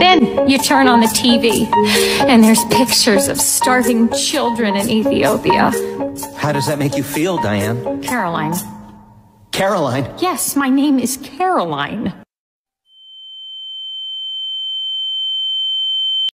Then you turn on the TV, and there's pictures of starving children in Ethiopia. How does that make you feel, Diane? Caroline. Caroline? Yes, my name is Caroline.